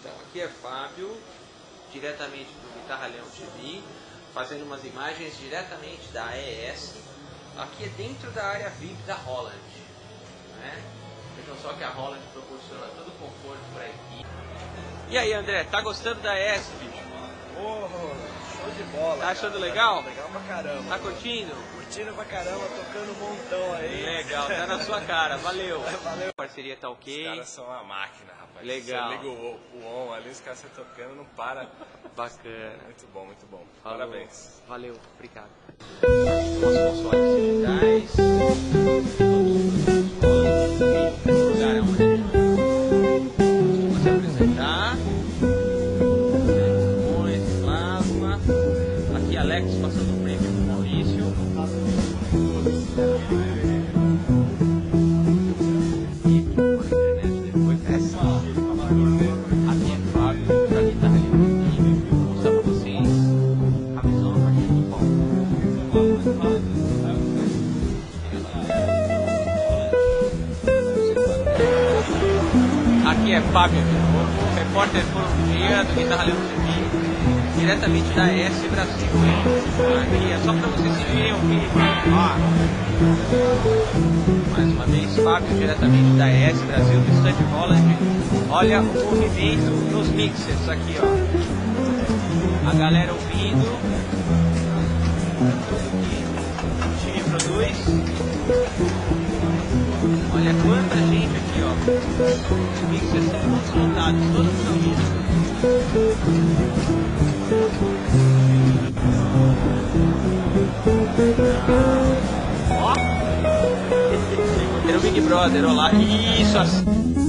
Então, aqui é Fábio, diretamente do Guitarra Leão TV, fazendo umas imagens diretamente da ES. Aqui é dentro da área VIP da Holland. Né? Vejam só que a Holland proporciona todo o conforto para a equipe. E aí, André, tá gostando da ES, bicho? Oh, show de bola. Tá achando cara. legal? Legal pra caramba. Tá curtindo? Curtindo pra caramba, tocando um montão aí. Legal, tá na sua cara, valeu. Valeu. A parceria tá ok. Os caras são uma máquina, rapaz. Legal. Você liga o, o on ali, os caras estão tocando, não para. Bacana. Muito bom, muito bom. Falou. Parabéns. Valeu, obrigado. Os consoles digitais. Vamos se apresentar. Plasma. Aqui Alex passando o prêmio pro Maurício. Aqui é Fábio, repórter por um dia do Guitarra Leão TV, diretamente da S Brasil. Aqui é só para vocês verem o clima. Ó. Mais uma vez, Fábio, diretamente da S Brasil, do Stand Holland. Olha o movimento nos mixers aqui, ó. A galera ouvindo. O time produz. Todo mundo ouvindo. Ó. Era o Big Brother, olha lá. Isso assim.